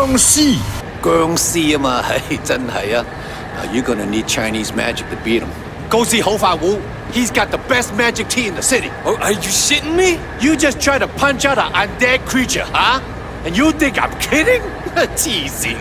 僵屍。僵屍啊嘛，唉，真係啊！Now you're gonna need Chinese magic to beat him. Go see Ho Fa Wu. He's got the best magic tea in the city. Oh, are you shitting me? You just try to punch out an undead creature, huh? And you think I'm kidding? Teasing.